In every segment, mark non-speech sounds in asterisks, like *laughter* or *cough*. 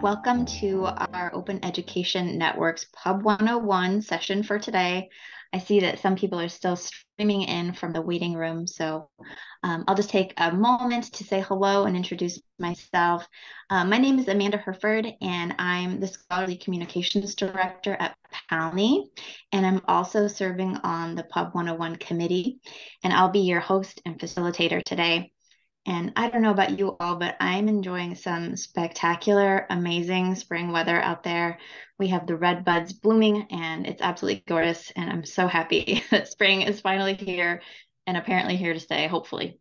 welcome to our Open Education Network's Pub 101 session for today. I see that some people are still streaming in from the waiting room, so um, I'll just take a moment to say hello and introduce myself. Uh, my name is Amanda Hurford, and I'm the Scholarly Communications Director at PALNI, and I'm also serving on the Pub 101 committee, and I'll be your host and facilitator today. And I don't know about you all, but I'm enjoying some spectacular, amazing spring weather out there. We have the red buds blooming and it's absolutely gorgeous. And I'm so happy *laughs* that spring is finally here and apparently here to stay, hopefully.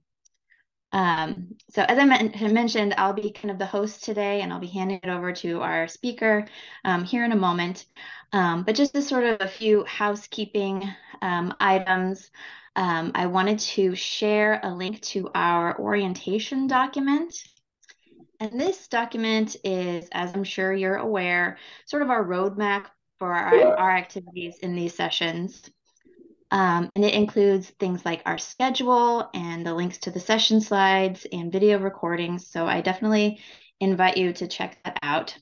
Um, so as I mentioned, I'll be kind of the host today and I'll be handing it over to our speaker um, here in a moment. Um, but just as sort of a few housekeeping um, items, um, I wanted to share a link to our orientation document. And this document is, as I'm sure you're aware, sort of our roadmap for our, our activities in these sessions. Um, and it includes things like our schedule and the links to the session slides and video recordings. So I definitely invite you to check that out.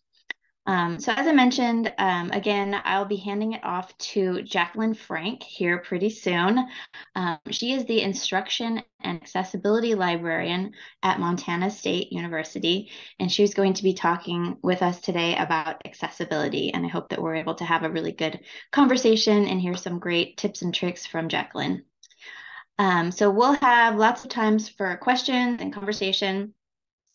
Um, so as I mentioned, um, again, I'll be handing it off to Jacqueline Frank here pretty soon. Um, she is the Instruction and Accessibility Librarian at Montana State University, and she's going to be talking with us today about accessibility. And I hope that we're able to have a really good conversation and hear some great tips and tricks from Jacqueline. Um, so we'll have lots of times for questions and conversation.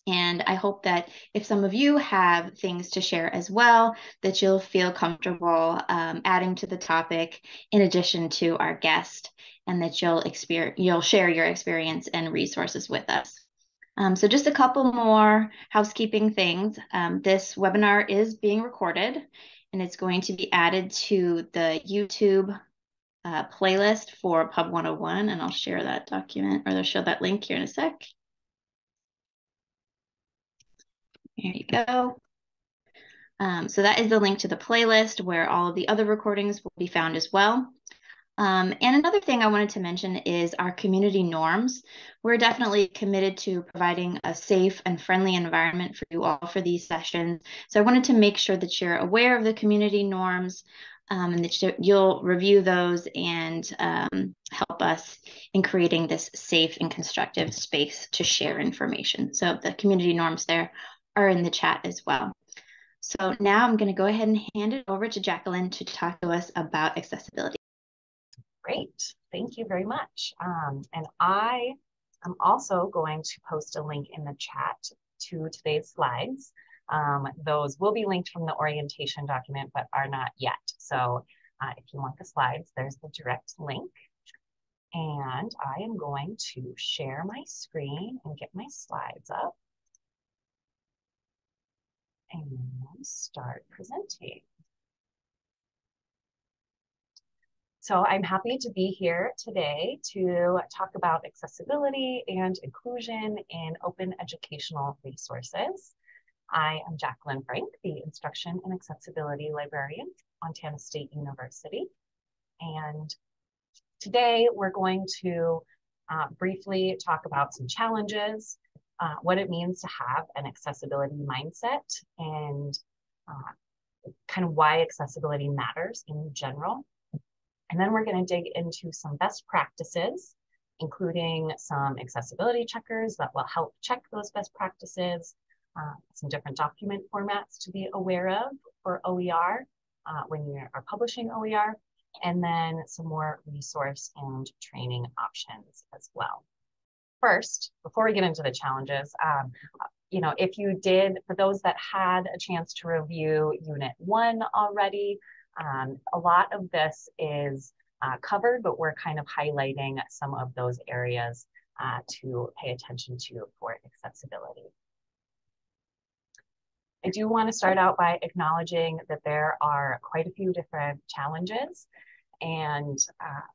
And I hope that if some of you have things to share as well, that you'll feel comfortable um, adding to the topic in addition to our guest, and that you'll experience you'll share your experience and resources with us. Um, so just a couple more housekeeping things. Um, this webinar is being recorded, and it's going to be added to the YouTube uh, playlist for Pub 101, and I'll share that document or I'll show that link here in a sec. Here you go. Um, so that is the link to the playlist where all of the other recordings will be found as well. Um, and another thing I wanted to mention is our community norms. We're definitely committed to providing a safe and friendly environment for you all for these sessions. So I wanted to make sure that you're aware of the community norms um, and that you'll review those and um, help us in creating this safe and constructive space to share information. So the community norms there are in the chat as well. So now I'm going to go ahead and hand it over to Jacqueline to talk to us about accessibility. Great. Thank you very much. Um, and I am also going to post a link in the chat to today's slides. Um, those will be linked from the orientation document, but are not yet. So uh, if you want the slides, there's the direct link. And I am going to share my screen and get my slides up and start presenting. So I'm happy to be here today to talk about accessibility and inclusion in open educational resources. I am Jacqueline Frank, the Instruction and Accessibility Librarian Montana State University. And today we're going to uh, briefly talk about some challenges uh, what it means to have an accessibility mindset and uh, kind of why accessibility matters in general. And then we're going to dig into some best practices, including some accessibility checkers that will help check those best practices, uh, some different document formats to be aware of for OER uh, when you are publishing OER, and then some more resource and training options as well first, before we get into the challenges, um, you know, if you did, for those that had a chance to review Unit 1 already, um, a lot of this is uh, covered, but we're kind of highlighting some of those areas uh, to pay attention to for accessibility. I do want to start out by acknowledging that there are quite a few different challenges and uh,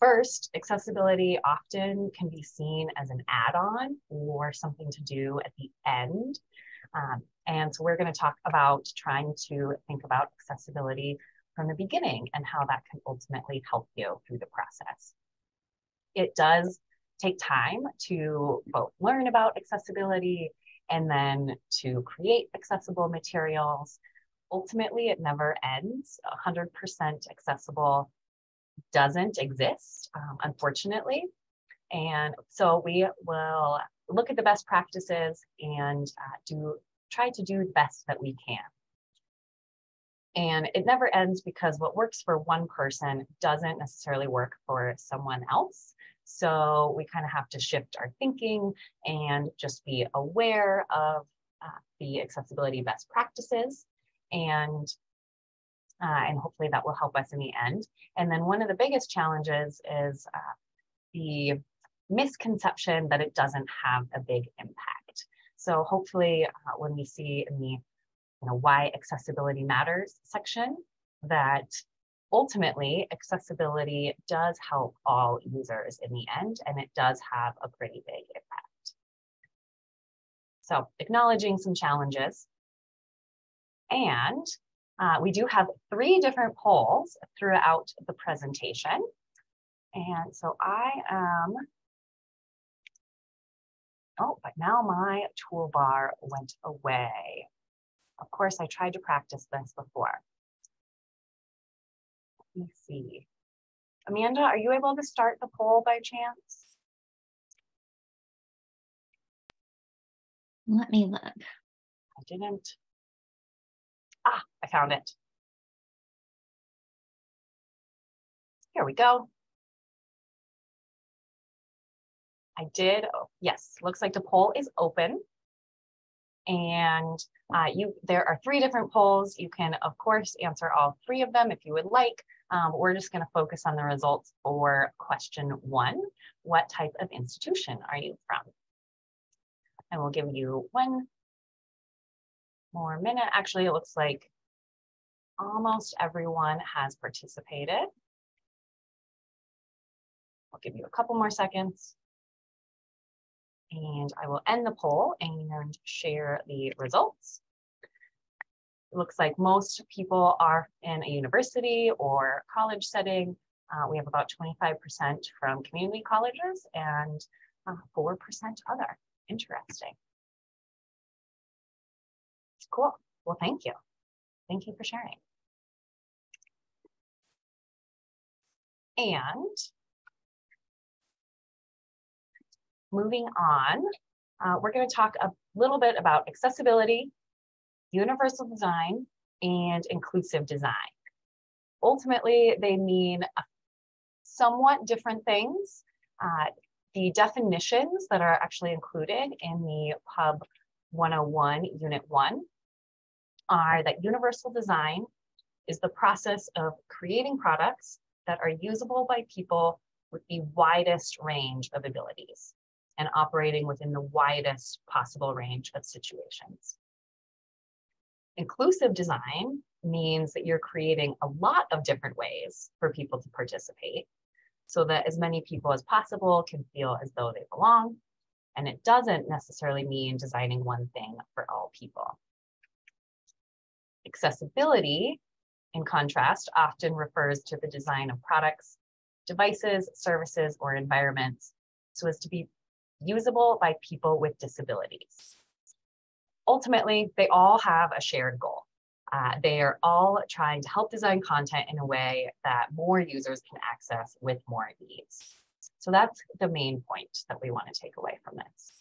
First, accessibility often can be seen as an add-on or something to do at the end. Um, and so we're going to talk about trying to think about accessibility from the beginning and how that can ultimately help you through the process. It does take time to both learn about accessibility and then to create accessible materials. Ultimately, it never ends. 100% accessible doesn't exist, um, unfortunately. And so we will look at the best practices and uh, do try to do the best that we can. And it never ends because what works for one person doesn't necessarily work for someone else. So we kind of have to shift our thinking and just be aware of uh, the accessibility best practices and uh, and hopefully that will help us in the end. And then one of the biggest challenges is uh, the misconception that it doesn't have a big impact. So hopefully uh, when we see in the you know, why accessibility matters section that ultimately accessibility does help all users in the end and it does have a pretty big impact. So acknowledging some challenges and uh, we do have three different polls throughout the presentation. And so I am Oh, but now my toolbar went away. Of course, I tried to practice this before. Let me see. Amanda, are you able to start the poll by chance? Let me look. I didn't. Ah, I found it. Here we go. I did, oh, yes, looks like the poll is open. And uh, you, there are three different polls. You can, of course, answer all three of them if you would like. Um, we're just gonna focus on the results for question one. What type of institution are you from? And we'll give you one more minute. Actually, it looks like almost everyone has participated. I'll give you a couple more seconds and I will end the poll and share the results. It looks like most people are in a university or college setting. Uh, we have about 25% from community colleges and 4% uh, other. Interesting. Cool. Well, thank you. Thank you for sharing. And moving on, uh, we're going to talk a little bit about accessibility, universal design, and inclusive design. Ultimately, they mean somewhat different things. Uh, the definitions that are actually included in the Pub 101 Unit 1 are that universal design is the process of creating products that are usable by people with the widest range of abilities and operating within the widest possible range of situations. Inclusive design means that you're creating a lot of different ways for people to participate so that as many people as possible can feel as though they belong. And it doesn't necessarily mean designing one thing for all people. Accessibility, in contrast, often refers to the design of products, devices, services, or environments so as to be usable by people with disabilities. Ultimately, they all have a shared goal. Uh, they are all trying to help design content in a way that more users can access with more ease. So that's the main point that we want to take away from this.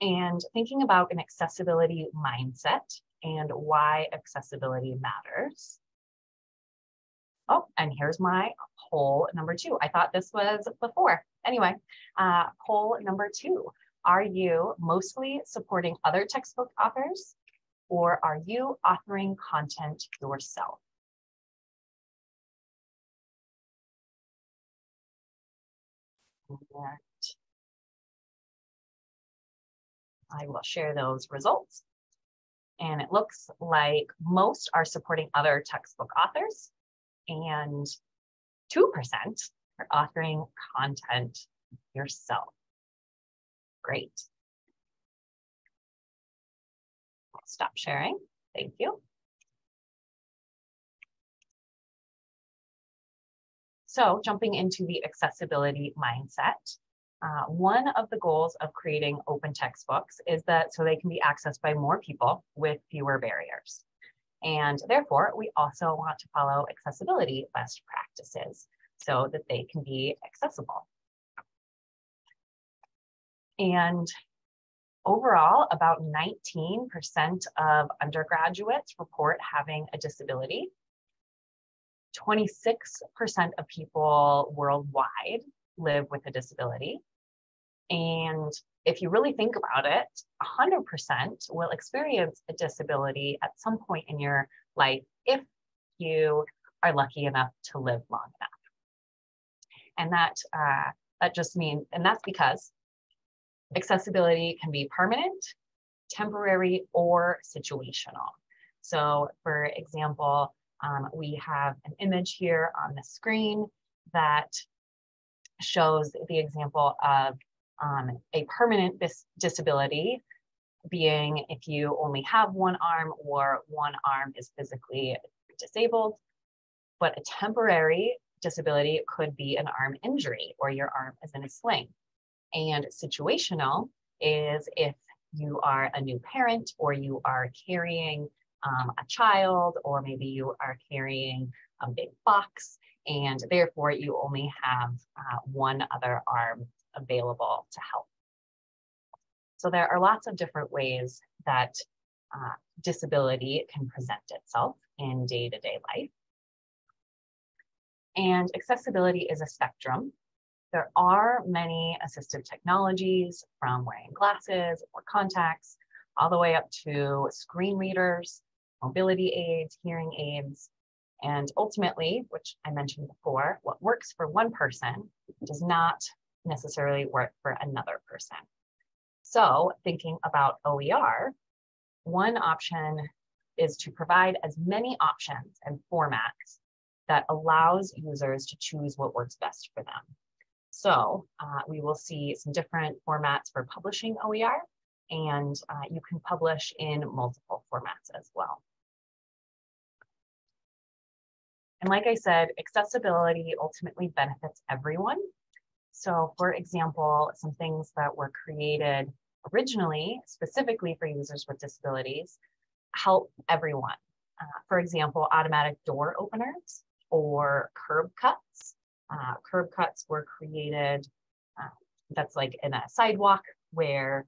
And thinking about an accessibility mindset and why accessibility matters. Oh, and here's my poll number two. I thought this was before. Anyway, uh, poll number two. Are you mostly supporting other textbook authors or are you authoring content yourself? And I will share those results. And it looks like most are supporting other textbook authors and 2% are authoring content yourself. Great. Stop sharing. Thank you. So jumping into the accessibility mindset, uh, one of the goals of creating open textbooks is that so they can be accessed by more people with fewer barriers. And therefore, we also want to follow accessibility best practices so that they can be accessible. And overall, about 19% of undergraduates report having a disability. 26% of people worldwide live with a disability. And if you really think about it, 100% will experience a disability at some point in your life if you are lucky enough to live long enough. And that, uh, that just means, and that's because accessibility can be permanent, temporary, or situational. So for example, um, we have an image here on the screen that shows the example of um, a permanent dis disability being if you only have one arm or one arm is physically disabled, but a temporary disability could be an arm injury or your arm is in a sling. And situational is if you are a new parent or you are carrying um, a child, or maybe you are carrying a big box, and therefore you only have uh, one other arm available to help. So there are lots of different ways that uh, disability can present itself in day-to-day -day life. And accessibility is a spectrum. There are many assistive technologies from wearing glasses or contacts all the way up to screen readers, mobility aids, hearing aids, and ultimately, which I mentioned before, what works for one person does not necessarily work for another person. So thinking about OER, one option is to provide as many options and formats that allows users to choose what works best for them. So uh, we will see some different formats for publishing OER, and uh, you can publish in multiple formats as well. And like I said, accessibility ultimately benefits everyone. So for example, some things that were created originally specifically for users with disabilities help everyone. Uh, for example, automatic door openers or curb cuts. Uh, curb cuts were created, uh, that's like in a sidewalk where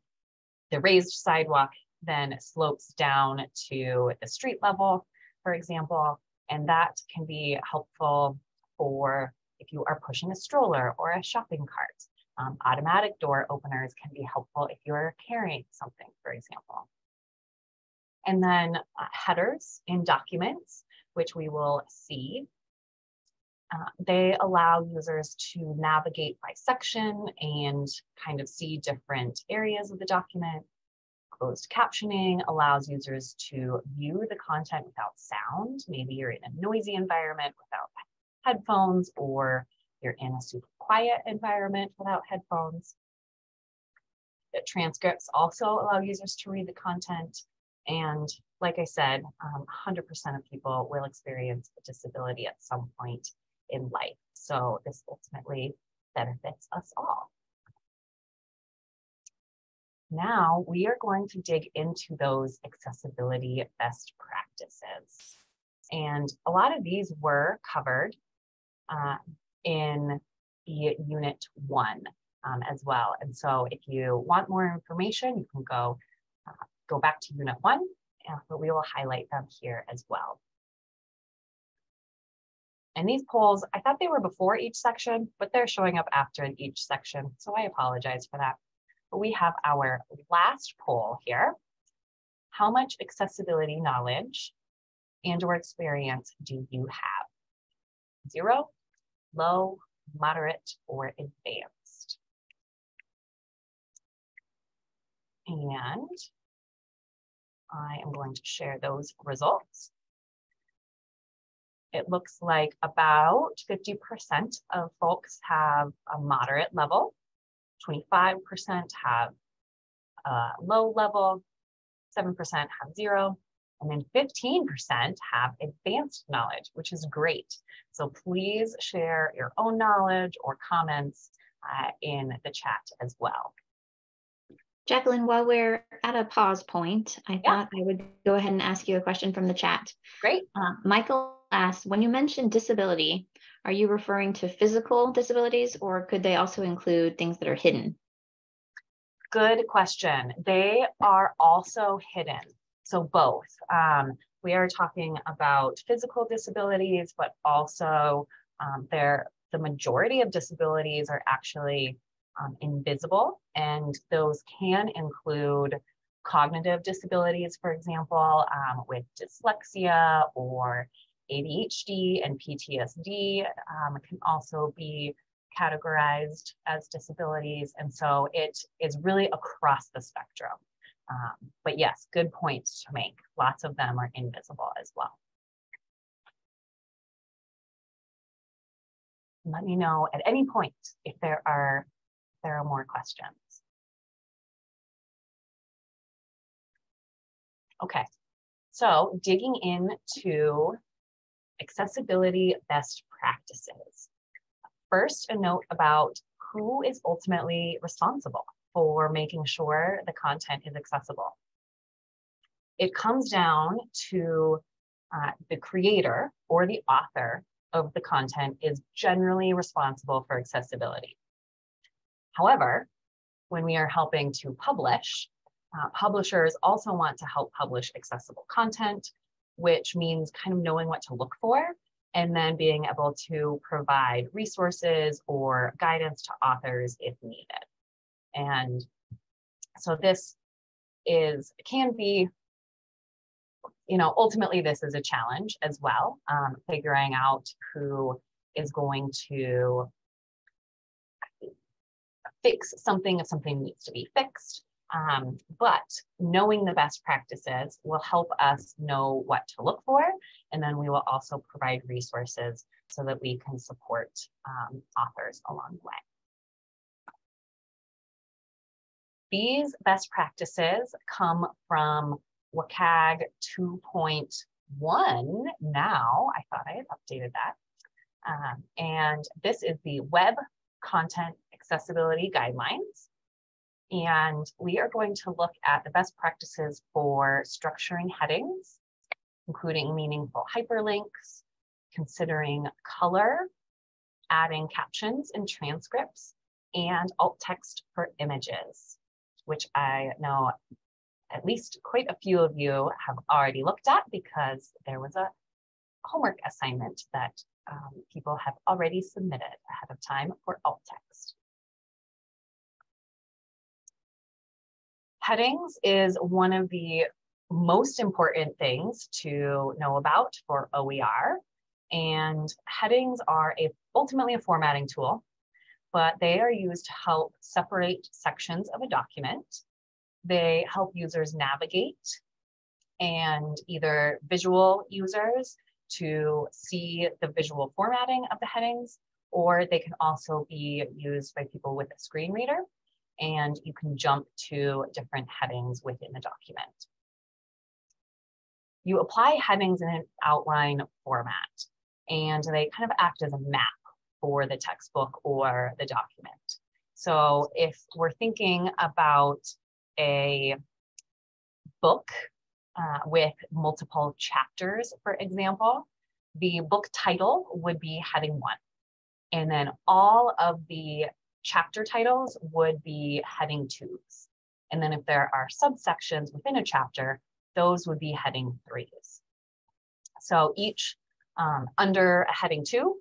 the raised sidewalk then slopes down to the street level, for example. And that can be helpful for if you are pushing a stroller or a shopping cart. Um, automatic door openers can be helpful if you're carrying something, for example. And then uh, headers in documents, which we will see. Uh, they allow users to navigate by section and kind of see different areas of the document. Closed captioning allows users to view the content without sound. Maybe you're in a noisy environment without headphones, or you're in a super quiet environment without headphones. The transcripts also allow users to read the content. And like I said, 100% um, of people will experience a disability at some point in life. So this ultimately benefits us all. Now we are going to dig into those accessibility best practices. And a lot of these were covered uh, in unit one um, as well. And so if you want more information, you can go, uh, go back to unit one, uh, but we will highlight them here as well. And these polls, I thought they were before each section, but they're showing up after each section. So I apologize for that but we have our last poll here. How much accessibility knowledge and or experience do you have? Zero, low, moderate, or advanced? And I am going to share those results. It looks like about 50% of folks have a moderate level 25% have a low level, 7% have zero, and then 15% have advanced knowledge, which is great. So please share your own knowledge or comments uh, in the chat as well. Jacqueline, while we're at a pause point, I Yeah. thought I would go ahead and ask you a question from the chat. Great. Uh, Michael asks, when you mention disability, are you referring to physical disabilities or could they also include things that are hidden? Good question. They are also hidden. So both. Um, we are talking about physical disabilities, but also um, there the majority of disabilities are actually um, invisible, and those can include cognitive disabilities, for example, um, with dyslexia or ADHD and PTSD um, can also be categorized as disabilities. And so it is really across the spectrum. Um, but yes, good points to make. Lots of them are invisible as well. Let me know at any point if there are if there are more questions. Okay, so digging into accessibility best practices. First, a note about who is ultimately responsible for making sure the content is accessible. It comes down to uh, the creator or the author of the content is generally responsible for accessibility. However, when we are helping to publish, uh, publishers also want to help publish accessible content, which means kind of knowing what to look for and then being able to provide resources or guidance to authors if needed. And so this is can be, you know, ultimately this is a challenge as well, um, figuring out who is going to fix something if something needs to be fixed. Um, but knowing the best practices will help us know what to look for. And then we will also provide resources so that we can support um, authors along the way. These best practices come from WCAG 2.1 now. I thought I had updated that. Um, and this is the Web Content Accessibility Guidelines. And we are going to look at the best practices for structuring headings, including meaningful hyperlinks, considering color, adding captions and transcripts, and alt text for images, which I know at least quite a few of you have already looked at because there was a homework assignment that um, people have already submitted ahead of time for alt text. Headings is one of the most important things to know about for OER. And headings are a, ultimately a formatting tool, but they are used to help separate sections of a document. They help users navigate and either visual users to see the visual formatting of the headings, or they can also be used by people with a screen reader and you can jump to different headings within the document. You apply headings in an outline format, and they kind of act as a map for the textbook or the document. So if we're thinking about a book uh, with multiple chapters, for example, the book title would be heading one. And then all of the chapter titles would be heading twos. And then if there are subsections within a chapter, those would be heading threes. So each um, under a heading two,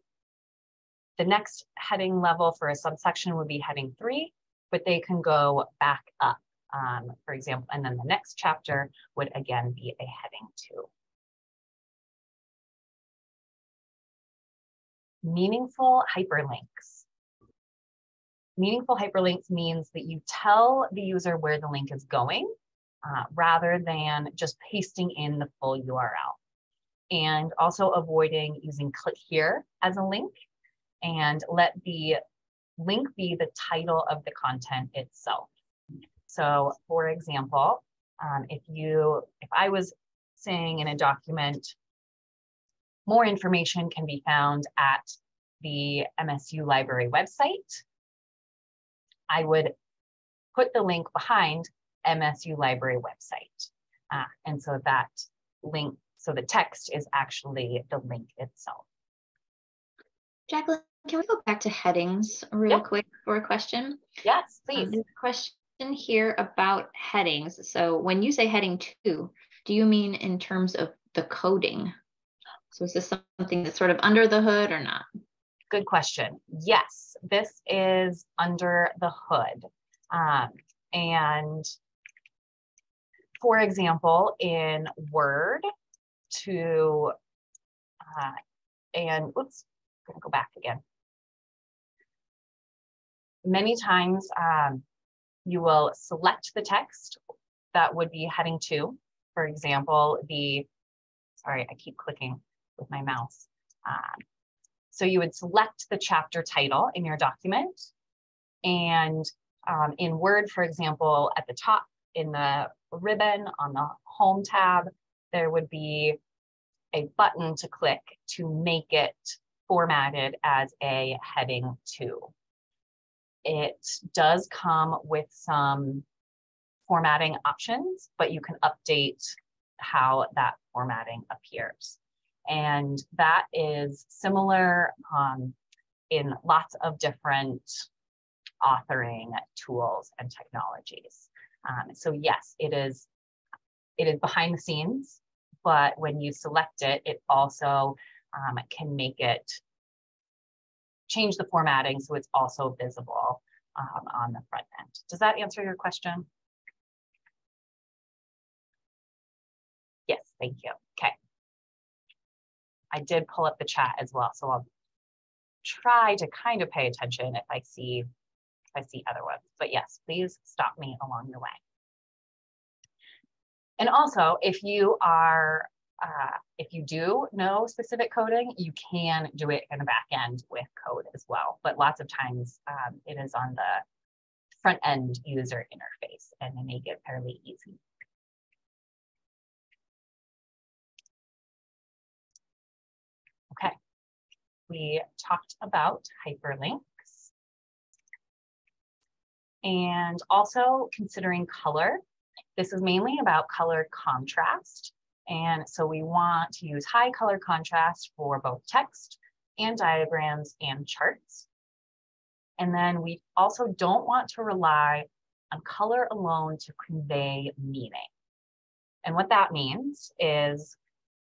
the next heading level for a subsection would be heading three, but they can go back up, um, for example, and then the next chapter would again be a heading two. Meaningful hyperlinks. Meaningful hyperlinks means that you tell the user where the link is going uh, rather than just pasting in the full URL. And also avoiding using click here as a link and let the link be the title of the content itself. So for example, um, if you, if I was saying in a document, more information can be found at the MSU library website, I would put the link behind MSU library website. Uh, and so that link, so the text is actually the link itself. Jacqueline, can we go back to headings real quick for a question? Yes, please. Um, question here about headings. So when you say heading two, do you mean in terms of the coding? So is this something that's sort of under the hood or not? Good question. Yes, this is under the hood. Um, and for example, in Word to, uh, and oops, I'm gonna go back again. Many times um, you will select the text that would be heading two. For example, the, sorry, I keep clicking with my mouse. Um, so you would select the chapter title in your document. And um, in Word, for example, at the top in the ribbon on the Home tab, there would be a button to click to make it formatted as a heading two. It does come with some formatting options, but you can update how that formatting appears. And that is similar um, in lots of different authoring tools and technologies. Um, so yes, it is, it is behind the scenes, but when you select it, it also um, can make it change the formatting so it's also visible um, on the front end. Does that answer your question? Yes, thank you. Okay. I did pull up the chat as well, so I'll try to kind of pay attention if I see if I see other ones. But yes, please stop me along the way. And also, if you are uh, if you do know specific coding, you can do it in the back end with code as well. But lots of times um, it is on the front end user interface and they make it fairly easy. Okay, we talked about hyperlinks and also considering color. This is mainly about color contrast. And so we want to use high color contrast for both text and diagrams and charts. And then we also don't want to rely on color alone to convey meaning. And what that means is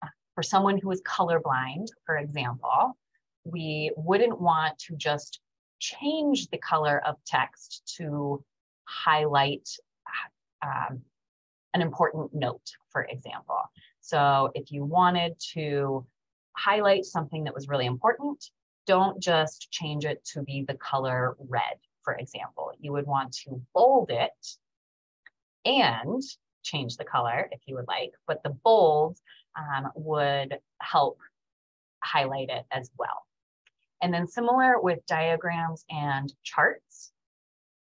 uh, for someone who is colorblind, for example, we wouldn't want to just change the color of text to highlight um, an important note, for example. So if you wanted to highlight something that was really important, don't just change it to be the color red, for example. You would want to bold it and change the color if you would like, but the bold um, would help highlight it as well. And then similar with diagrams and charts,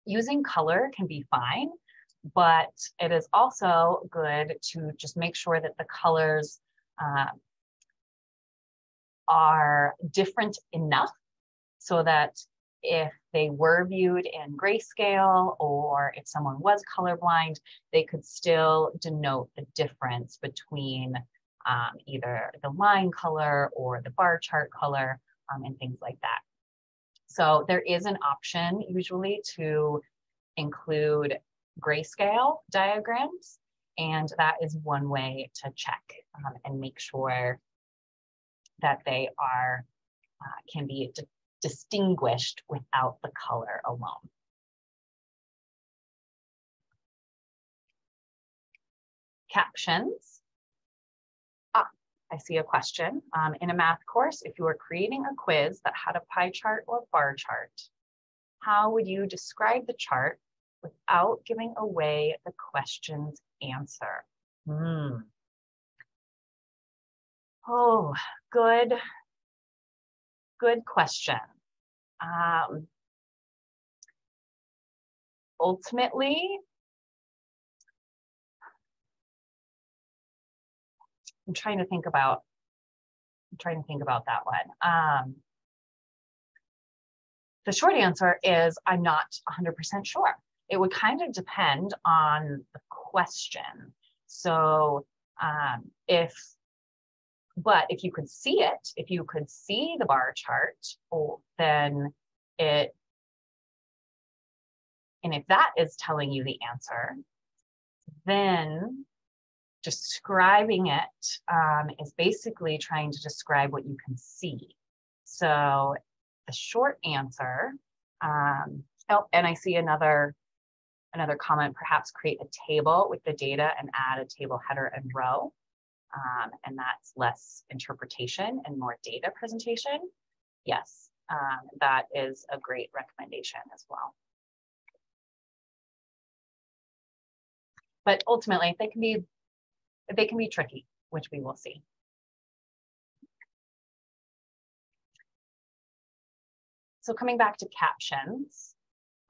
using color can be fine, but it is also good to just make sure that the colors uh, are different enough so that if they were viewed in grayscale or if someone was colorblind, they could still denote the difference between um, either the line color or the bar chart color um, and things like that. So there is an option usually to include grayscale diagrams. And that is one way to check um, and make sure that they are, uh, can be distinguished without the color alone. Captions. Ah, I see a question. Um, in a math course, if you were creating a quiz that had a pie chart or bar chart, how would you describe the chart without giving away the question's answer? Hmm. Oh, good, good question. Um, ultimately, I'm trying to think about, I'm trying to think about that one. Um, the short answer is I'm not 100% sure. It would kind of depend on the question. So um, if, but if you could see it, if you could see the bar chart, then it, and if that is telling you the answer, then describing it um, is basically trying to describe what you can see. So the short answer, um, oh, and I see another another comment, perhaps create a table with the data and add a table header and row. Um, and that's less interpretation and more data presentation. Yes, um, that is a great recommendation as well. But ultimately, they can be they can be tricky, which we will see. So coming back to captions,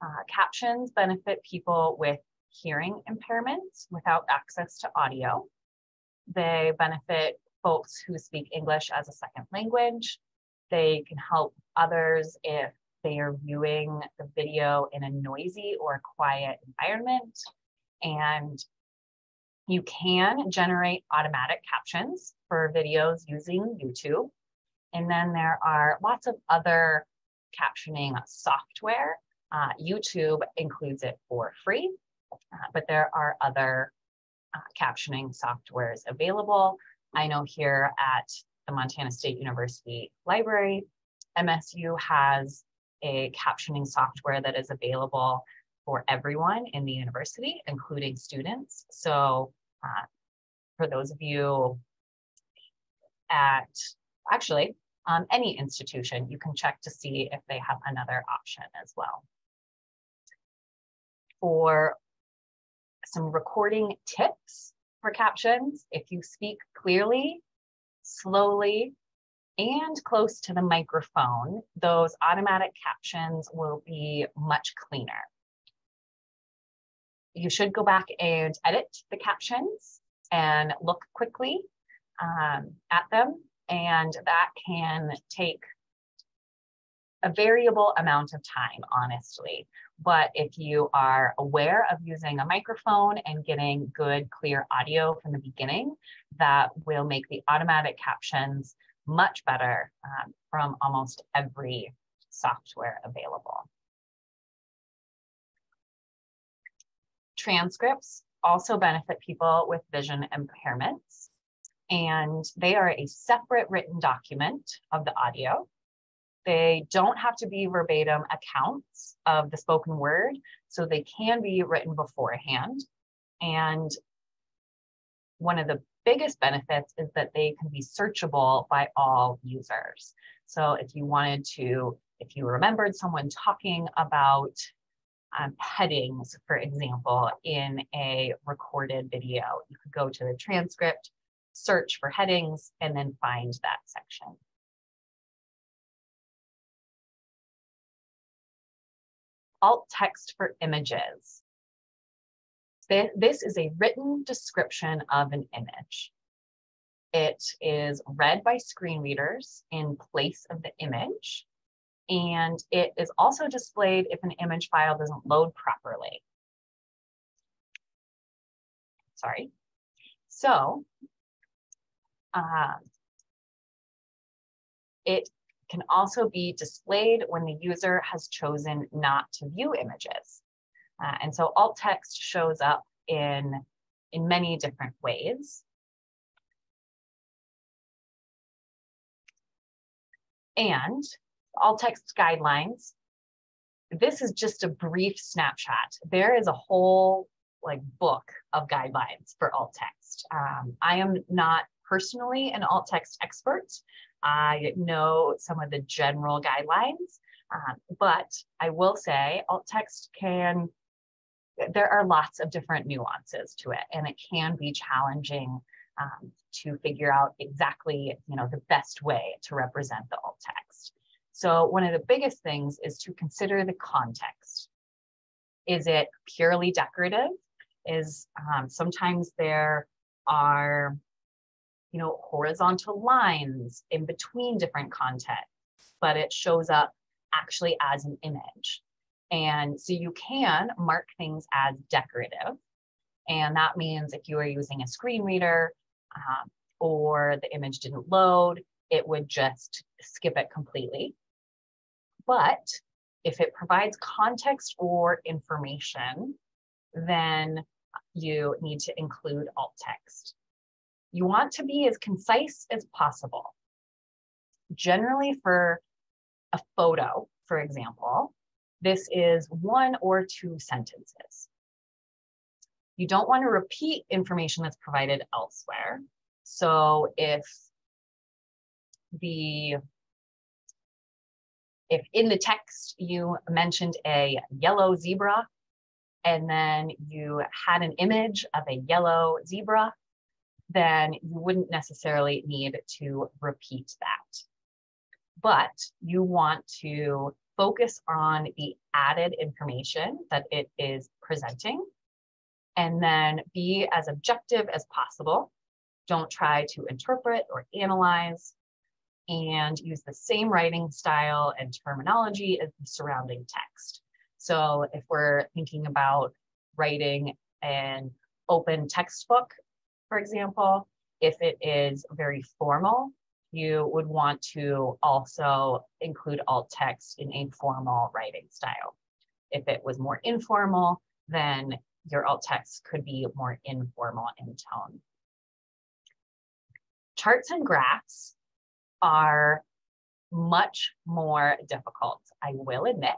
uh, captions benefit people with hearing impairments without access to audio. They benefit folks who speak English as a second language. They can help others if they are viewing the video in a noisy or quiet environment. And you can generate automatic captions for videos using YouTube. And then there are lots of other captioning software. Uh, YouTube includes it for free, uh, but there are other uh, captioning softwares available. I know here at the Montana State University Library, MSU has a captioning software that is available for everyone in the university, including students. So uh, for those of you at, actually, um, any institution, you can check to see if they have another option as well. For some recording tips for captions, if you speak clearly, slowly, and close to the microphone, those automatic captions will be much cleaner. You should go back and edit the captions and look quickly um, at them and that can take a variable amount of time, honestly. But if you are aware of using a microphone and getting good, clear audio from the beginning, that will make the automatic captions much better um, from almost every software available. Transcripts also benefit people with vision impairments and they are a separate written document of the audio. They don't have to be verbatim accounts of the spoken word, so they can be written beforehand. And one of the biggest benefits is that they can be searchable by all users. So if you wanted to, if you remembered someone talking about um, headings, for example, in a recorded video, you could go to the transcript, search for headings, and then find that section. Alt text for images. This is a written description of an image. It is read by screen readers in place of the image. And it is also displayed if an image file doesn't load properly. Sorry. So um, it can also be displayed when the user has chosen not to view images. Uh, and so alt text shows up in, in many different ways. And alt text guidelines, this is just a brief snapshot. There is a whole like book of guidelines for alt text. Um, I am not personally an alt text expert. I know some of the general guidelines, um, but I will say alt text can, there are lots of different nuances to it, and it can be challenging um, to figure out exactly you know, the best way to represent the alt text. So one of the biggest things is to consider the context. Is it purely decorative? Is um, sometimes there are you know, horizontal lines in between different content, but it shows up actually as an image. And so you can mark things as decorative. And that means if you are using a screen reader um, or the image didn't load, it would just skip it completely. But if it provides context or information, then you need to include alt text. You want to be as concise as possible. Generally for a photo, for example, this is one or two sentences. You don't want to repeat information that's provided elsewhere. So if the if in the text you mentioned a yellow zebra and then you had an image of a yellow zebra, then you wouldn't necessarily need to repeat that. But you want to focus on the added information that it is presenting and then be as objective as possible. Don't try to interpret or analyze and use the same writing style and terminology as the surrounding text. So if we're thinking about writing an open textbook, for example, if it is very formal, you would want to also include alt text in a formal writing style. If it was more informal, then your alt text could be more informal in tone. Charts and graphs are much more difficult, I will admit.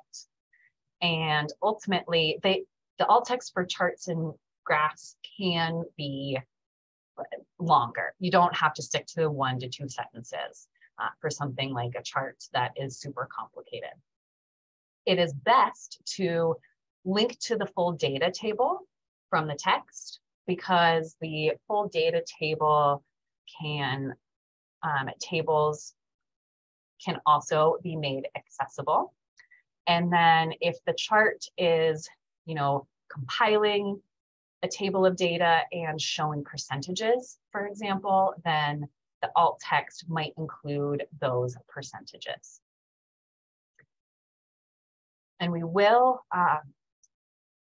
And ultimately, they the alt text for charts and graphs can be longer. You don't have to stick to the one to two sentences uh, for something like a chart that is super complicated. It is best to link to the full data table from the text because the full data table can, um, tables can also be made accessible. And then if the chart is, you know, compiling a table of data and showing percentages, for example, then the alt text might include those percentages. And we will, uh,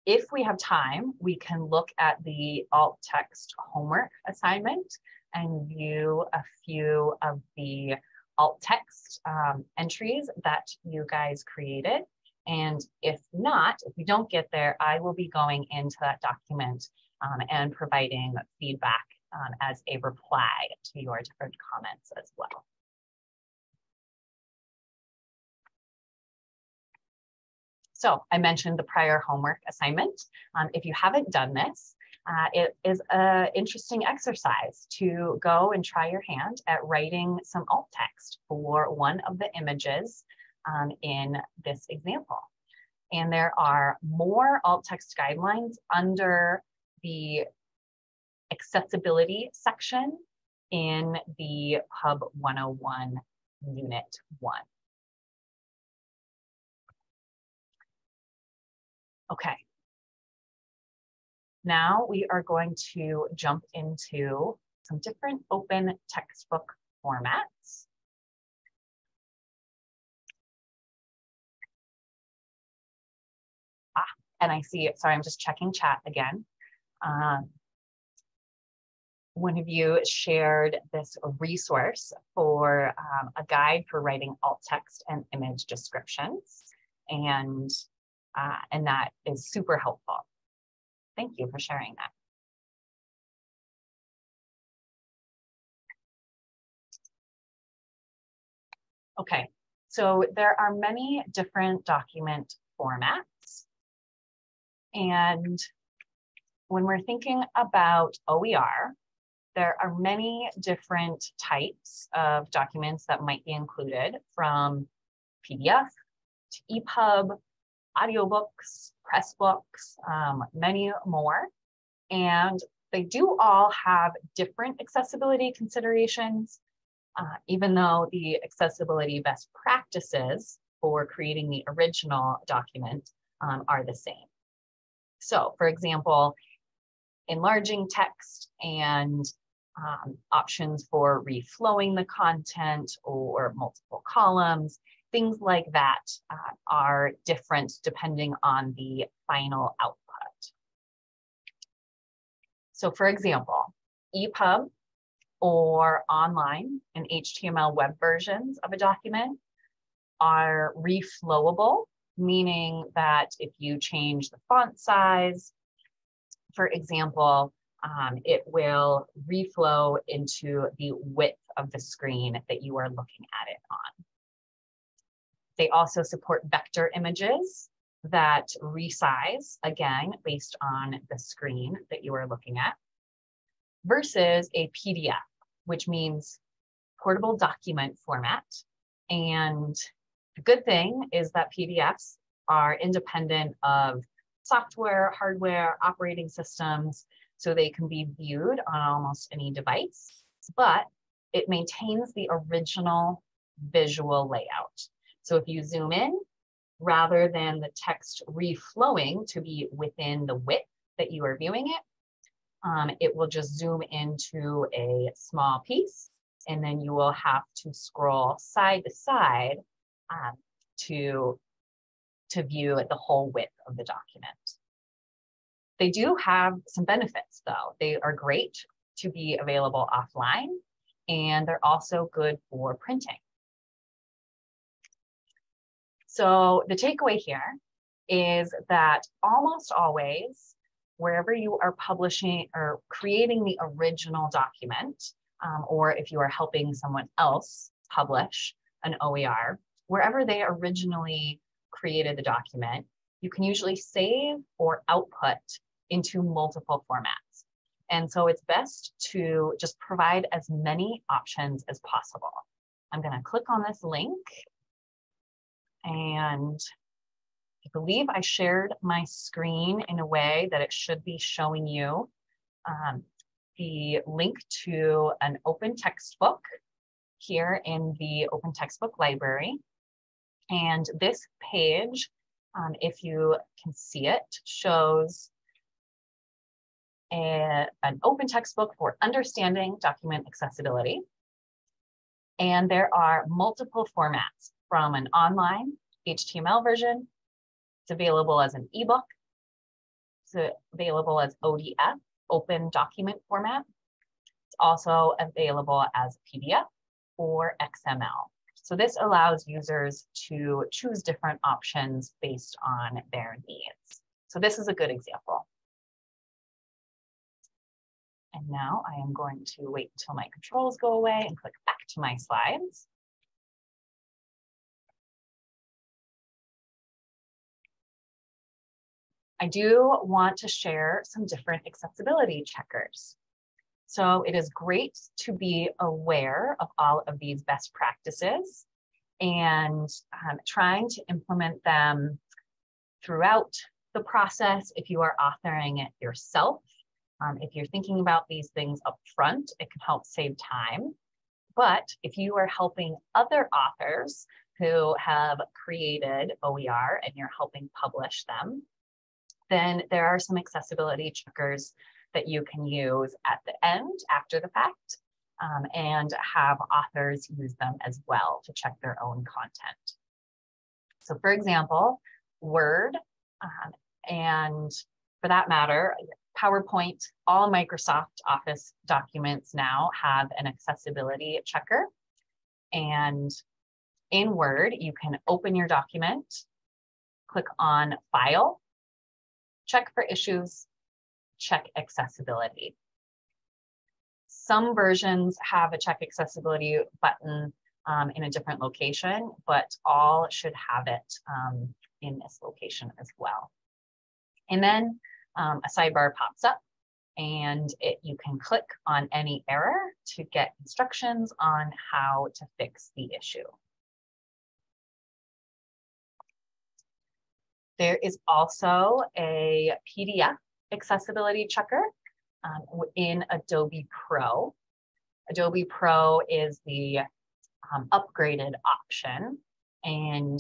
if we have time, we can look at the alt text homework assignment and view a few of the alt text um, entries that you guys created. And if not, if we don't get there, I will be going into that document um, and providing feedback um, as a reply to your different comments as well. So I mentioned the prior homework assignment. Um, if you haven't done this, uh, it is an interesting exercise to go and try your hand at writing some alt text for one of the images um, in this example. And there are more alt text guidelines under the accessibility section in the Pub 101 Unit 1. Okay, now we are going to jump into some different open textbook formats. And I see, it. sorry, I'm just checking chat again. Um, one of you shared this resource for um, a guide for writing alt text and image descriptions. And, uh, and that is super helpful. Thank you for sharing that. Okay, so there are many different document formats. And when we're thinking about OER, there are many different types of documents that might be included from PDF to EPUB, audiobooks, Pressbooks, um, many more. And they do all have different accessibility considerations, uh, even though the accessibility best practices for creating the original document um, are the same. So for example, enlarging text and um, options for reflowing the content or multiple columns, things like that uh, are different depending on the final output. So for example, EPUB or online and HTML web versions of a document are reflowable, meaning that if you change the font size, for example, um, it will reflow into the width of the screen that you are looking at it on. They also support vector images that resize, again, based on the screen that you are looking at, versus a PDF, which means portable document format. And the good thing is that PDFs are independent of software, hardware, operating systems, so they can be viewed on almost any device, but it maintains the original visual layout. So if you zoom in, rather than the text reflowing to be within the width that you are viewing it, um, it will just zoom into a small piece and then you will have to scroll side to side um, to, to view the whole width of the document. They do have some benefits though. They are great to be available offline and they're also good for printing. So the takeaway here is that almost always, wherever you are publishing or creating the original document, um, or if you are helping someone else publish an OER, wherever they originally created the document, you can usually save or output into multiple formats. And so it's best to just provide as many options as possible. I'm gonna click on this link and I believe I shared my screen in a way that it should be showing you um, the link to an open textbook here in the open textbook library. And this page, um, if you can see it, shows a, an open textbook for understanding document accessibility. And there are multiple formats from an online HTML version. It's available as an ebook. It's available as ODF, open document format. It's also available as PDF or XML. So this allows users to choose different options based on their needs. So this is a good example. And now I am going to wait until my controls go away and click back to my slides. I do want to share some different accessibility checkers. So it is great to be aware of all of these best practices and um, trying to implement them throughout the process. If you are authoring it yourself, um, if you're thinking about these things up front, it can help save time. But if you are helping other authors who have created OER and you're helping publish them, then there are some accessibility checkers that you can use at the end after the fact um, and have authors use them as well to check their own content. So for example, Word um, and for that matter, PowerPoint, all Microsoft Office documents now have an accessibility checker. And in Word, you can open your document, click on File, check for issues, check accessibility. Some versions have a check accessibility button um, in a different location, but all should have it um, in this location as well. And then um, a sidebar pops up and it, you can click on any error to get instructions on how to fix the issue. There is also a PDF accessibility checker um, in Adobe Pro. Adobe Pro is the um, upgraded option. And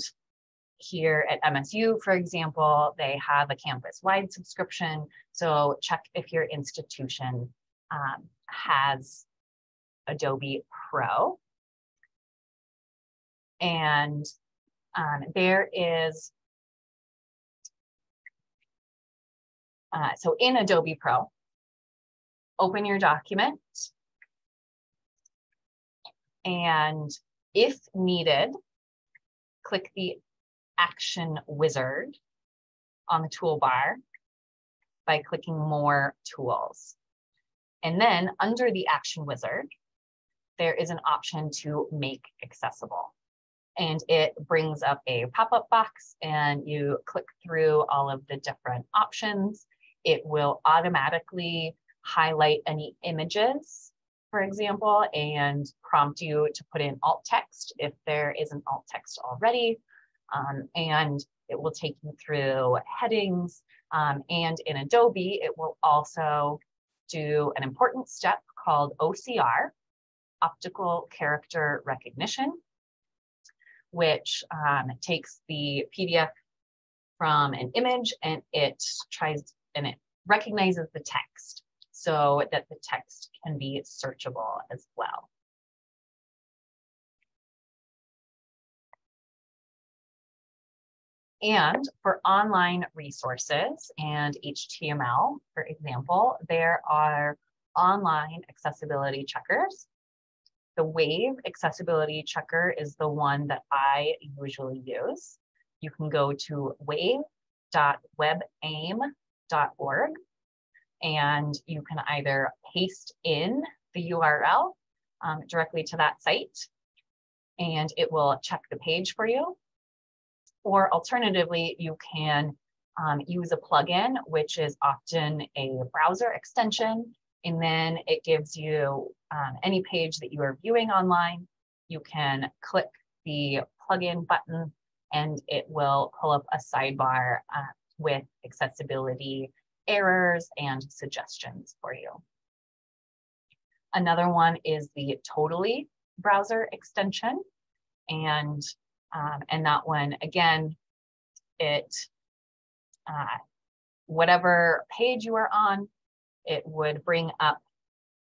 here at MSU, for example, they have a campus-wide subscription. So check if your institution um, has Adobe Pro. And um, there is, uh, so in Adobe Pro, open your document and if needed, click the action wizard on the toolbar by clicking more tools. And then under the action wizard, there is an option to make accessible. And it brings up a pop-up box and you click through all of the different options. It will automatically highlight any images, for example, and prompt you to put in alt text if there is an alt text already. Um, and it will take you through headings. Um, and in Adobe, it will also do an important step called OCR, optical character recognition, which um, takes the PDF from an image and it tries and it recognizes the text so that the text can be searchable as well. And for online resources and HTML, for example, there are online accessibility checkers. The Wave accessibility checker is the one that I usually use. You can go to wave.webaim.org and you can either paste in the URL um, directly to that site and it will check the page for you. Or alternatively, you can um, use a plugin, which is often a browser extension, and then it gives you um, any page that you are viewing online. You can click the plugin button and it will pull up a sidebar uh, with accessibility errors and suggestions for you. Another one is the Tota11y browser extension. And um, and that one, again, it, uh, whatever page you are on, it would bring up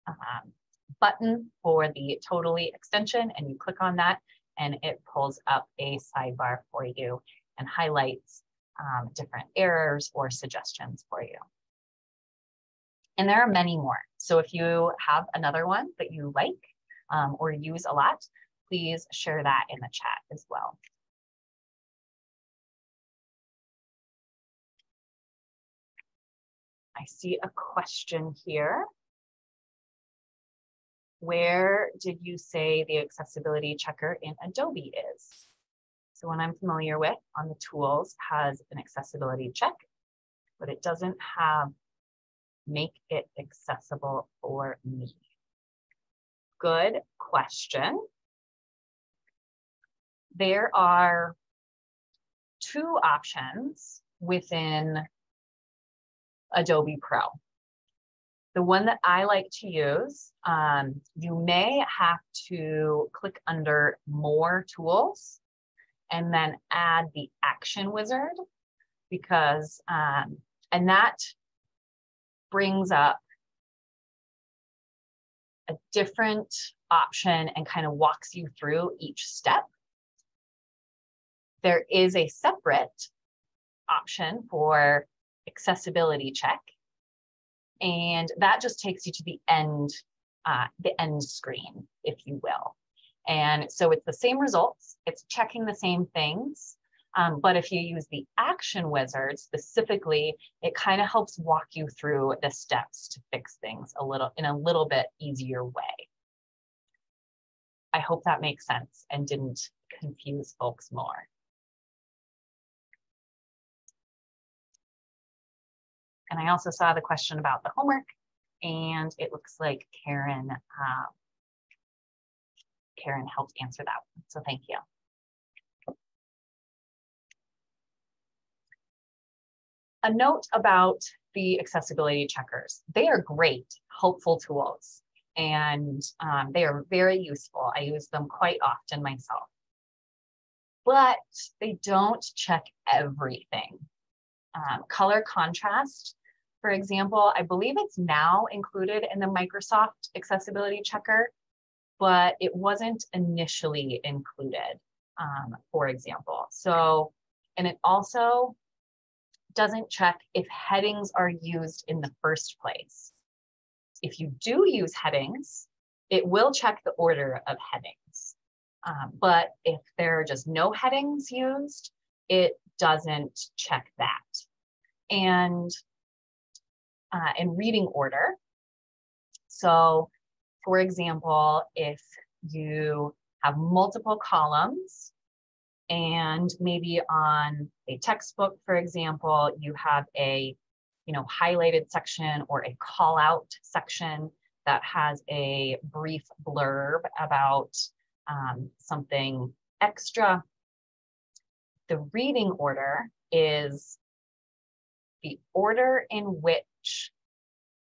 um, button for the Tota11y extension and you click on that and it pulls up a sidebar for you and highlights um, different errors or suggestions for you. And there are many more. So if you have another one that you like um, or use a lot, please share that in the chat as well. I see a question here. Where did you say the accessibility checker in Adobe is? So one I'm familiar with on the tools has an accessibility check, but it doesn't have make it accessible for me. Good question there are two options within Adobe Pro. The one that I like to use, um, you may have to click under more tools and then add the action wizard because, um, and that brings up a different option and kind of walks you through each step there is a separate option for accessibility check. And that just takes you to the end, uh, the end screen, if you will. And so it's the same results, it's checking the same things. Um, but if you use the action wizard specifically, it kind of helps walk you through the steps to fix things a little in a little bit easier way. I hope that makes sense and didn't confuse folks more. And I also saw the question about the homework and it looks like Karen, uh, Karen helped answer that one. So thank you. A note about the accessibility checkers. They are great, helpful tools, and um, they are very useful. I use them quite often myself. But they don't check everything. Um, color contrast for example, I believe it's now included in the Microsoft Accessibility Checker, but it wasn't initially included. um, for example. So, and it also doesn't check if headings are used in the first place. If you do use headings, it will check the order of headings. Um, but if there are just no headings used, it doesn't check that. And uh, in reading order, so for example, if you have multiple columns and maybe on a textbook, for example, you have a you know, highlighted section or a call out section that has a brief blurb about um, something extra. The reading order is the order in which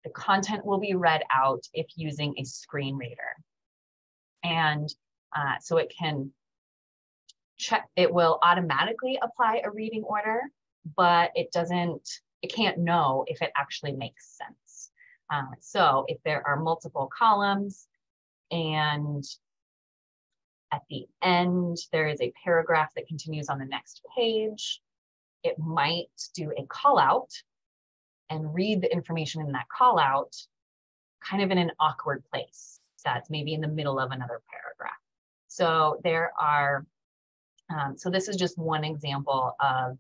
the content will be read out if using a screen reader. And uh, so it can check, it will automatically apply a reading order, but it doesn't, it can't know if it actually makes sense. Um, so if there are multiple columns and at the end, there is a paragraph that continues on the next page, it might do a call out and read the information in that call out kind of in an awkward place So that's maybe in the middle of another paragraph. So there are, um, so this is just one example of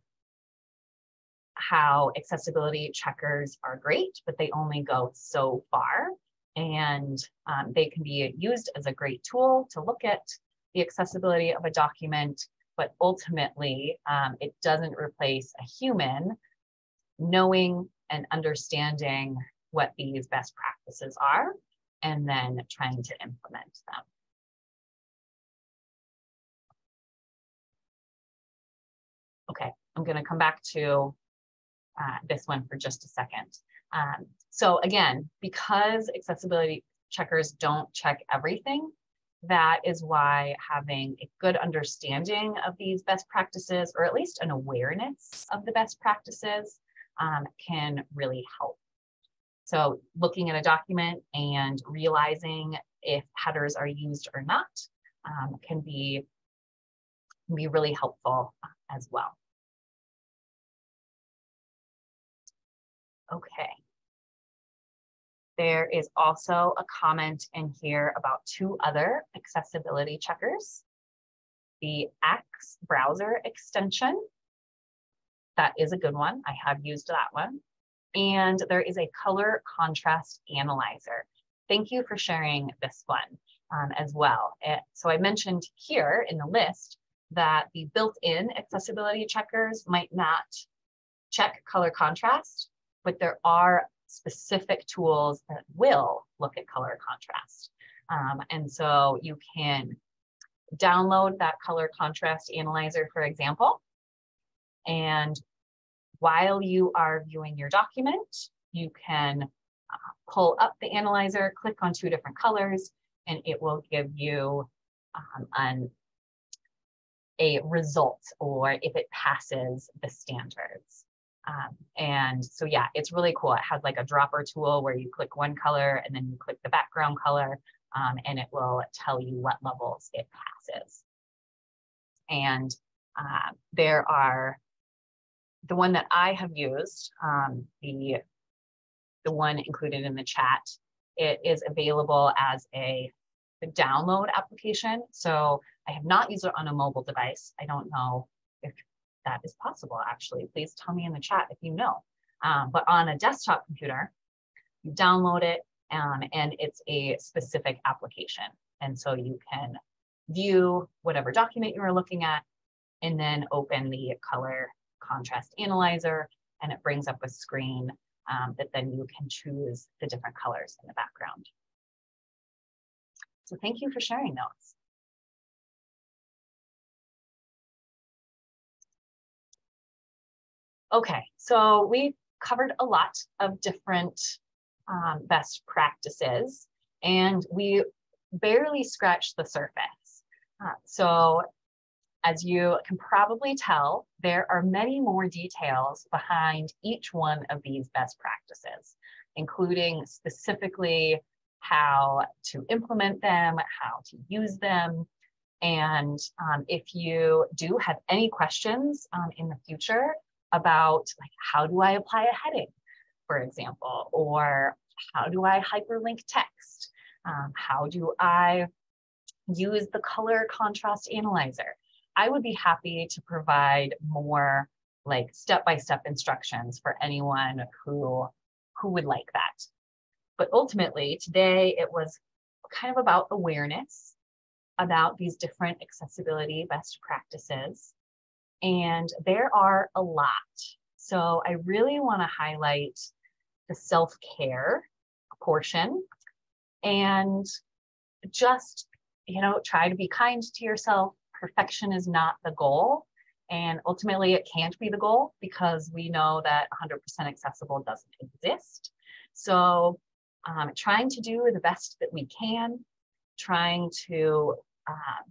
how accessibility checkers are great, but they only go so far. And um, they can be used as a great tool to look at the accessibility of a document, but ultimately um, it doesn't replace a human knowing and understanding what these best practices are and then trying to implement them. Okay, I'm going to come back to uh, this one for just a second. Um, so again, because accessibility checkers don't check everything, that is why having a good understanding of these best practices, or at least an awareness of the best practices, um, can really help. So looking at a document and realizing if headers are used or not um, can be, can be really helpful as well. Okay. There is also a comment in here about two other accessibility checkers. The Axe browser extension, that is a good one. I have used that one. And there is a color contrast analyzer. Thank you for sharing this one um, as well. It, so I mentioned here in the list that the built-in accessibility checkers might not check color contrast, but there are specific tools that will look at color contrast. Um, and so you can download that color contrast analyzer, for example, and while you are viewing your document, you can uh, pull up the analyzer, click on two different colors, and it will give you um, an, a result or if it passes the standards. Um, and so, yeah, it's really cool. It has like a dropper tool where you click one color and then you click the background color um, and it will tell you what levels it passes. And uh, there are the one that I have used, um, the, the one included in the chat, it is available as a, download application. So I have not used it on a mobile device. I don't know if that is possible, actually. Please tell me in the chat if you know. Um, but on a desktop computer, you download it um, and it's a specific application. And so you can view whatever document you are looking at and then open the color contrast analyzer and it brings up a screen um, that then you can choose the different colors in the background. So thank you for sharing those. Okay, so we covered a lot of different um, best practices and we barely scratched the surface. Uh, so as you can probably tell, there are many more details behind each one of these best practices, including specifically how to implement them, how to use them, And um, if you do have any questions um, in the future about like how do I apply a heading, for example, or how do I hyperlink text? Um, how do I use the color contrast analyzer? I would be happy to provide more like step-by-step instructions for anyone who, who would like that. But ultimately today it was kind of about awareness about these different accessibility best practices. And there are a lot. So I really want to highlight the self care portion and just, you know, try to be kind to yourself. Perfection is not the goal. And ultimately, it can't be the goal because we know that 100% accessible doesn't exist. So, um, trying to do the best that we can, trying to, uh,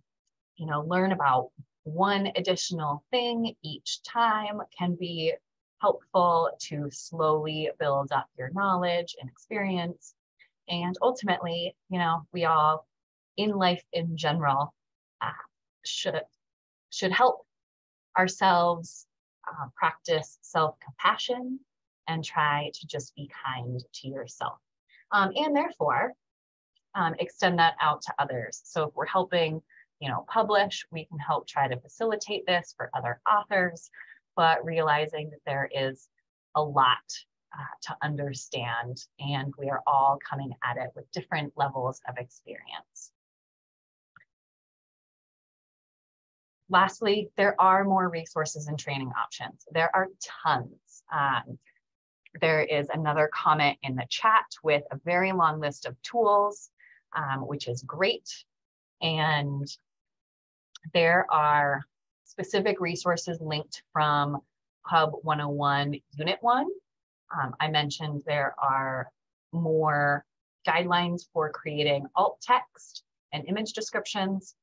you know, learn about one additional thing each time can be helpful to slowly build up your knowledge and experience. And ultimately, you know, we all in life in general uh, should should help ourselves uh, practice self-compassion and try to just be kind to yourself. Um, and therefore, um, extend that out to others. So if we're helping, you know, publish, we can help try to facilitate this for other authors but realizing that there is a lot uh, to understand and we are all coming at it with different levels of experience. Lastly, there are more resources and training options. There are tons. Um, there is another comment in the chat with a very long list of tools, um, which is great. And there are specific resources linked from Pub 101 Unit 1. Um, I mentioned there are more guidelines for creating alt text and image descriptions.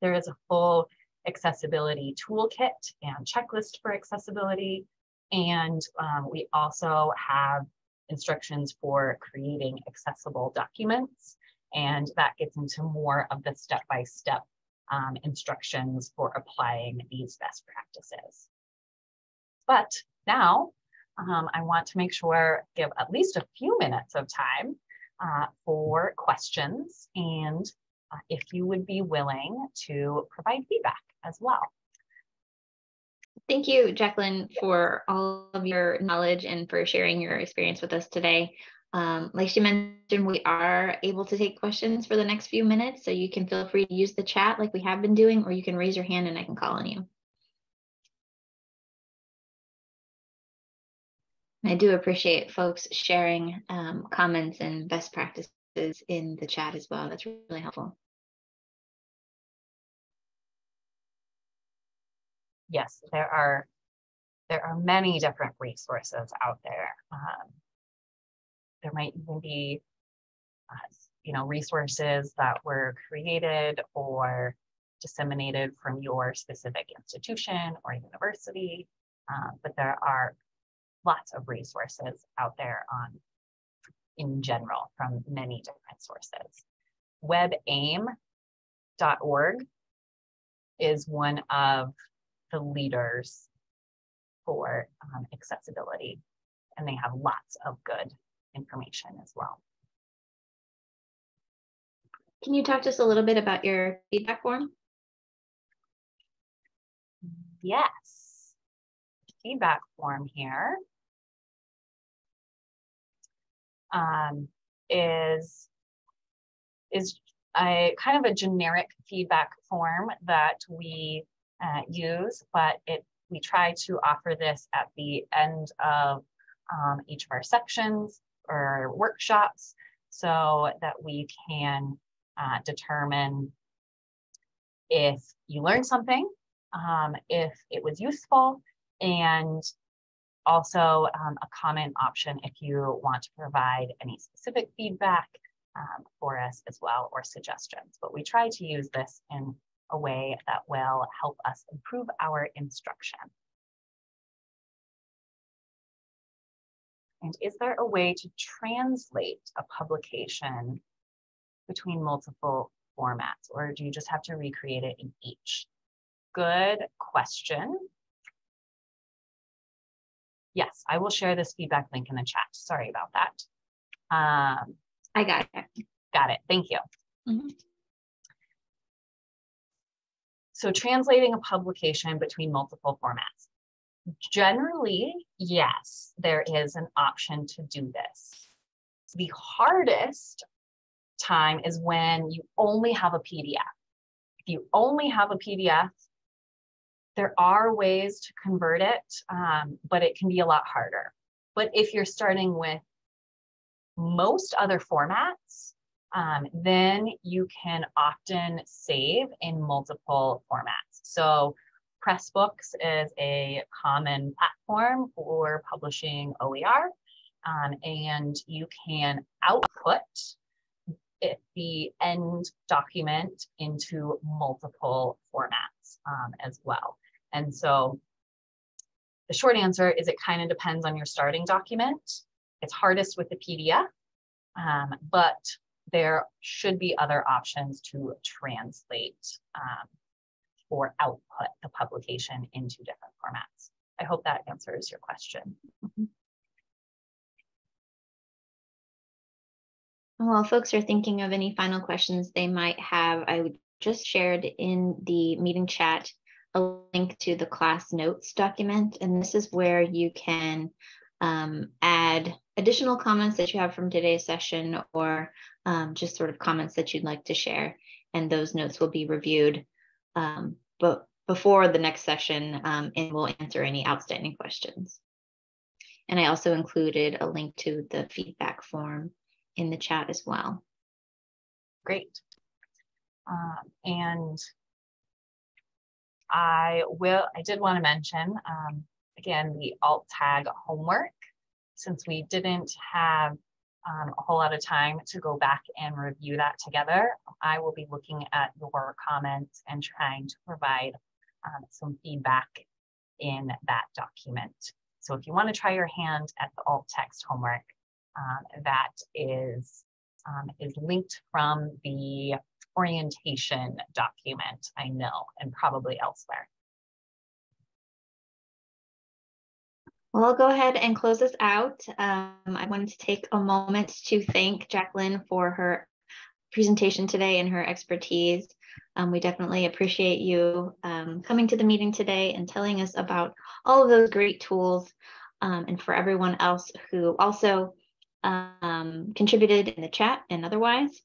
There is a full accessibility toolkit and checklist for accessibility. And um, we also have instructions for creating accessible documents. And that gets into more of the step-by-step um, instructions for applying these best practices. But now um, I want to make sure, give at least a few minutes of time uh, for questions and uh, if you would be willing to provide feedback as well. Thank you, Jacqueline, for all of your knowledge and for sharing your experience with us today. Um, like she mentioned, we are able to take questions for the next few minutes, so you can feel free to use the chat like we have been doing, or you can raise your hand and I can call on you. I do appreciate folks sharing um, comments and best practices in the chat as well. That's really helpful. Yes, there are there are many different resources out there. Um, there might even be, uh, you know, resources that were created or disseminated from your specific institution or university. Uh, but there are lots of resources out there on in general from many different sources. WebAIM.org is one of the leaders for um, accessibility, and they have lots of good information as well. Can you talk to us a little bit about your feedback form? Yes. Feedback form here um, is, is a kind of a generic feedback form that we uh, use, but it we try to offer this at the end of um, each of our sections or workshops so that we can uh, determine if you learned something, um, if it was useful, and also um, a comment option if you want to provide any specific feedback um, for us as well or suggestions. But we try to use this in a way that will help us improve our instruction. And is there a way to translate a publication between multiple formats, or do you just have to recreate it in each? Good question. I will share this feedback link in the chat. Sorry about that. Um, I got it. Got it. Thank you. Mm -hmm. So translating a publication between multiple formats. Generally, yes, there is an option to do this. The hardest time is when you only have a PDF. If you only have a PDF, there are ways to convert it, um, but it can be a lot harder. But if you're starting with most other formats, um, then you can often save in multiple formats. So Pressbooks is a common platform for publishing OER, um, and you can output it, the end document into multiple formats um, as well. And so the short answer is it kind of depends on your starting document. It's hardest with the PDF, um, but there should be other options to translate um, or output the publication into different formats. I hope that answers your question. Mm-hmm. While folks are thinking of any final questions they might have, I just shared in the meeting chat a link to the class notes document, and this is where you can um, add additional comments that you have from today's session or um, just sort of comments that you'd like to share. And those notes will be reviewed um, but before the next session um, and we'll answer any outstanding questions. And I also included a link to the feedback form in the chat as well. Great. Um, and I will, I did want to mention, um, again, the alt tag homework, since we didn't have um, a whole lot of time to go back and review that together. I will be looking at your comments and trying to provide um, some feedback in that document. So if you want to try your hand at the alt text homework, um, that is, um, is linked from the orientation document, I know, and probably elsewhere. Well, I'll go ahead and close this out. Um, I wanted to take a moment to thank Jacqueline for her presentation today and her expertise. Um, we definitely appreciate you um, coming to the meeting today and telling us about all of those great tools um, and for everyone else who also um, contributed in the chat and otherwise.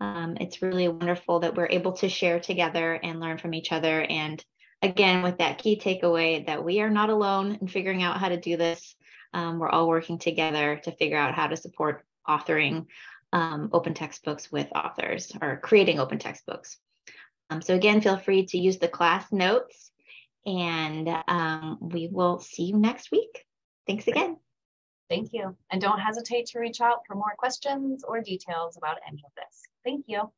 Um, it's really wonderful that we're able to share together and learn from each other and again, with that key takeaway that we are not alone in figuring out how to do this. Um, we're all working together to figure out how to support authoring um, open textbooks with authors or creating open textbooks. Um, so again, feel free to use the class notes and um, we will see you next week. Thanks again. Thank you. And don't hesitate to reach out for more questions or details about any of this. Thank you.